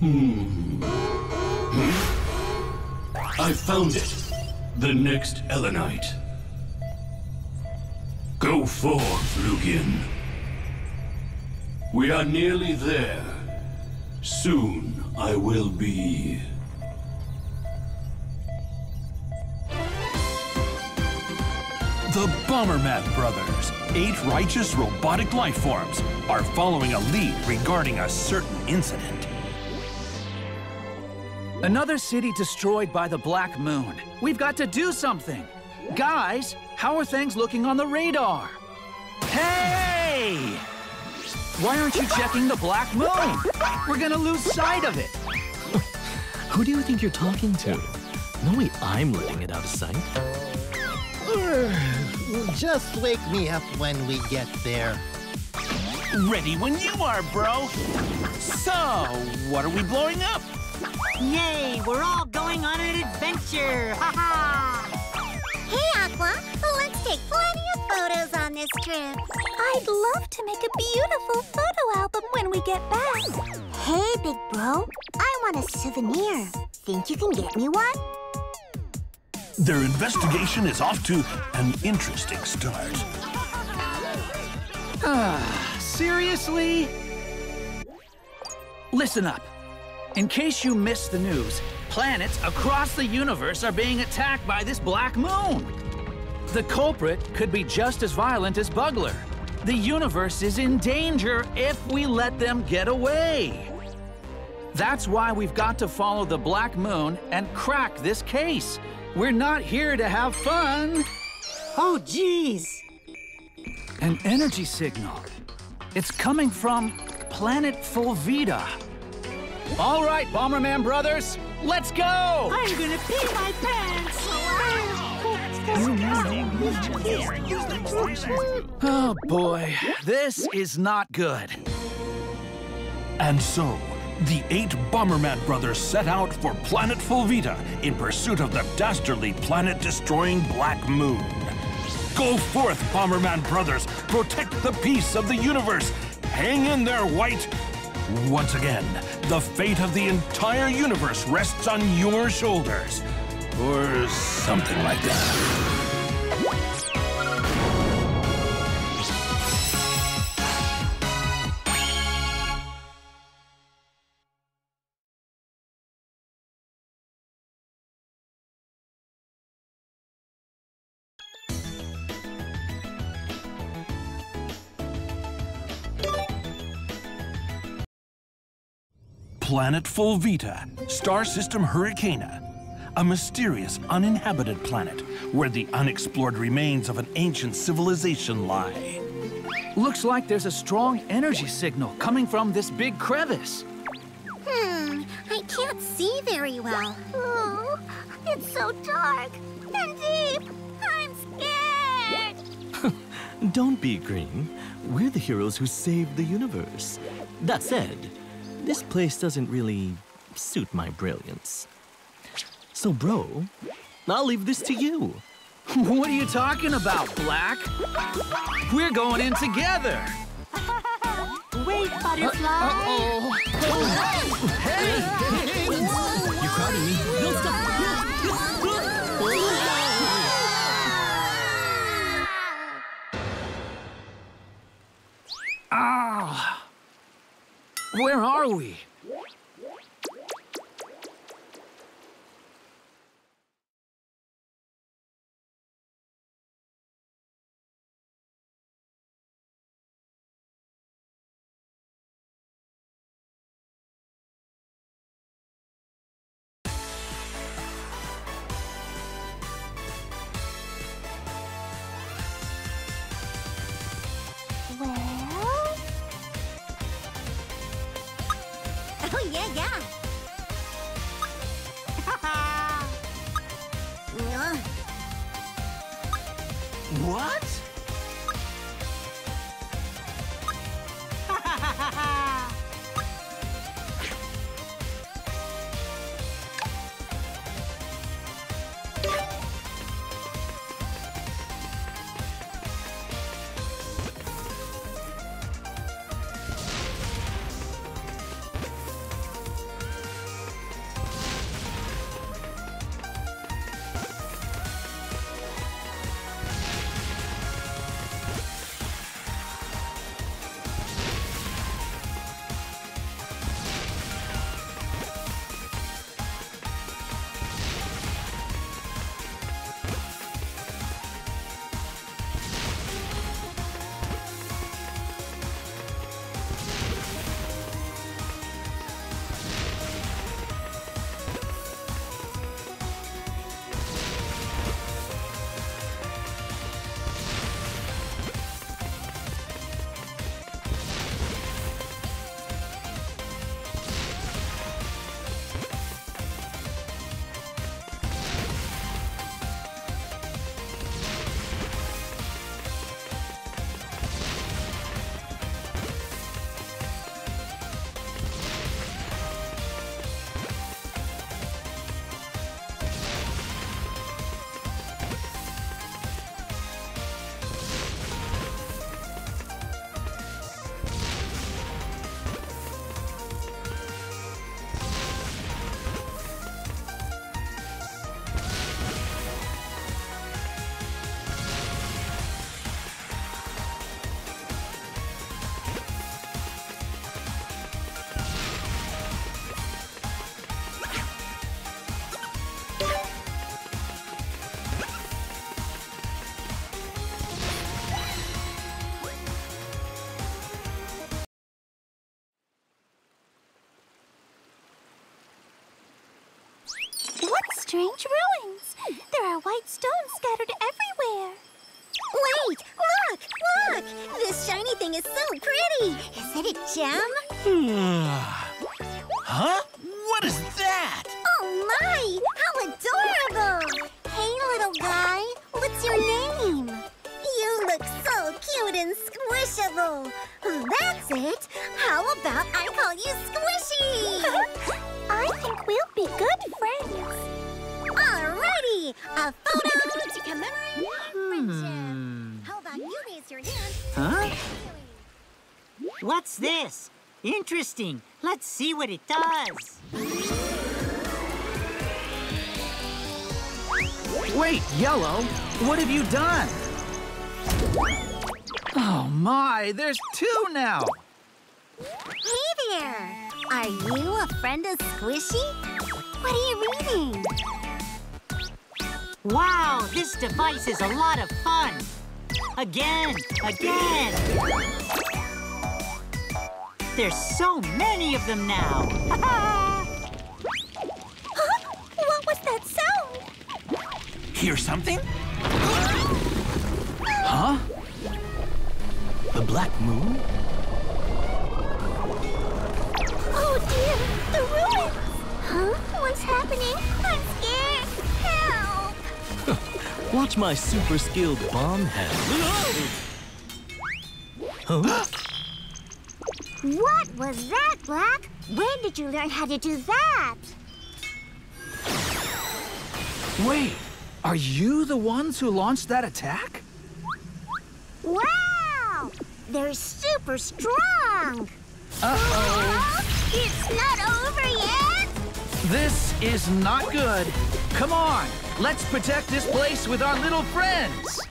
Hmm. I found it. The next Elenite. Go forth, Lugin. We are nearly there. Soon I will be. The Bomberman Brothers, eight righteous robotic life forms, are following a lead regarding a certain incident. Another city destroyed by the Black Moon. We've got to do something. Guys, how are things looking on the radar? Hey! Why aren't you checking the Black Moon? We're gonna lose sight of it. Who do you think you're talking to? No way I'm letting it out of sight. Just wake me up when we get there. Ready when you are, bro. So, what are we blowing up? Yay, we're all going on an adventure! Ha ha! Hey, Aqua, let's take plenty of photos on this trip. I'd love to make a beautiful photo album when we get back. Hey, big bro, I want a souvenir. Think you can get me one? Their investigation is off to an interesting start. Ah, Seriously? Listen up. In case you missed the news, planets across the universe are being attacked by this black moon. The culprit could be just as violent as Bugler. The universe is in danger if we let them get away. That's why we've got to follow the black moon and crack this case. We're not here to have fun. Oh, jeez! An energy signal. It's coming from planet Fulvita. All right, Bomberman brothers, let's go! I'm gonna pee my pants! Oh boy, this is not good. And so, the eight Bomberman brothers set out for planet Fulvita in pursuit of the dastardly planet-destroying Black Moon. Go forth, Bomberman brothers! Protect the peace of the universe! Hang in there, White! Once again, the fate of the entire universe rests on your shoulders. Or something like that. Planet Fulvita, star system Hurricana, a mysterious, uninhabited planet where the unexplored remains of an ancient civilization lie. Looks like there's a strong energy signal coming from this big crevice. Hmm, I can't see very well. Oh, it's so dark and deep. I'm scared. Don't be green. We're the heroes who saved the universe. That said, this place doesn't really suit my brilliance. So, bro, I'll leave this to you. What are you talking about, Black? We're going in together. Wait, Butterfly! Uh-oh. Hey! You crowding me? Where are we? What? Strange ruins. There are white stones scattered everywhere. Wait! Look! Look! This shiny thing is so pretty! Is it a gem? Huh? What is that? Oh my! How adorable! Hey, little guy, what's your name? You look so cute and squishable. That's it. How about I call you Squishy? a photo to commemorate our friendship. Hmm. How about you raise your hand? Huh? What's this? Interesting. Let's see what it does. Wait, Yellow, what have you done? Oh my, there's two now. Hey there! Are you a friend of Squishy? What are you reading? Wow, this device is a lot of fun. Again, again. There's so many of them now. Huh? What was that sound? Hear something? Huh? The Black Moon? Oh dear, the ruins! Huh? What's happening? I'm scared. Help! Watch my super skilled bomb hand. Huh? What was that, Black? When did you learn how to do that? Wait, are you the ones who launched that attack? Wow! They're super strong! Uh-oh. It's not over yet! This is not good. Come on, let's protect this place with our little friends.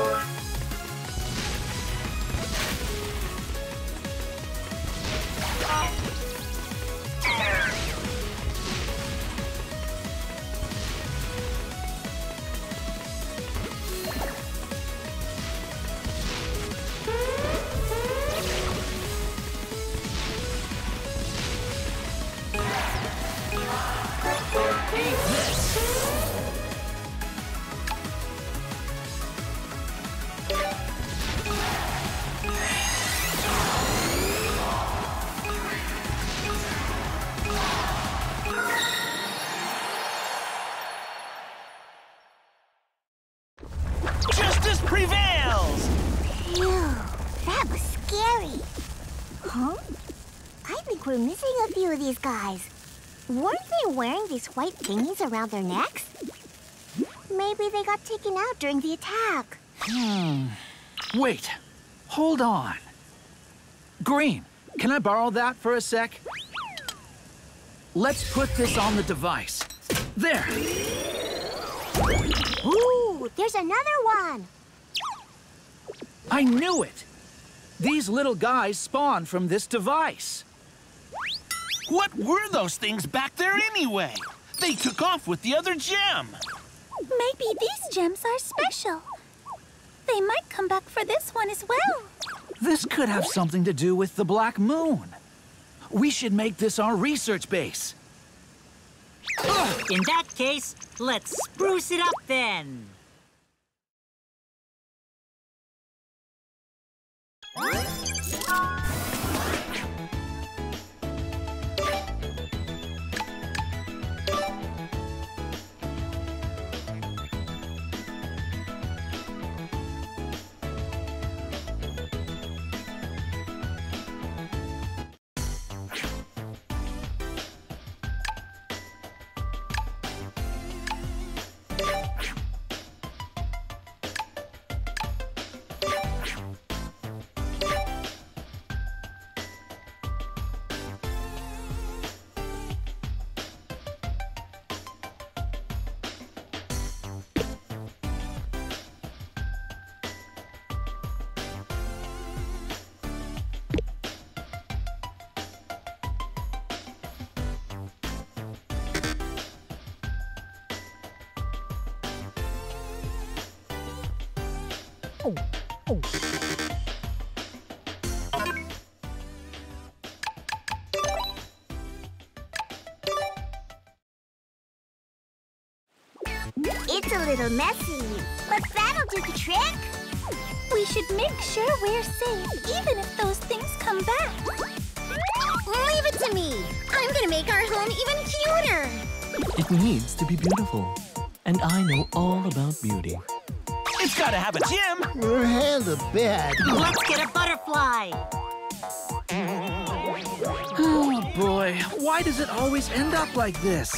Justice these white thingies around their necks? Maybe they got taken out during the attack. Hmm. Wait, hold on. Green, can I borrow that for a sec? Let's put this on the device. There. Ooh, there's another one. I knew it. These little guys spawned from this device. What were those things back there anyway? They took off with the other gem. Maybe these gems are special. They might come back for this one as well. This could have something to do with the Black Moon. We should make this our research base. In that case, let's spruce it up then. It's a little messy, but that'll do the trick. We should make sure we're safe, even if those things come back. Leave it to me. I'm gonna make our home even cuter. It needs to be beautiful. And I know all about beauty. It's gotta have a gym. Her hands are bad. Let's get a butterfly. Oh, boy. Why does it always end up like this?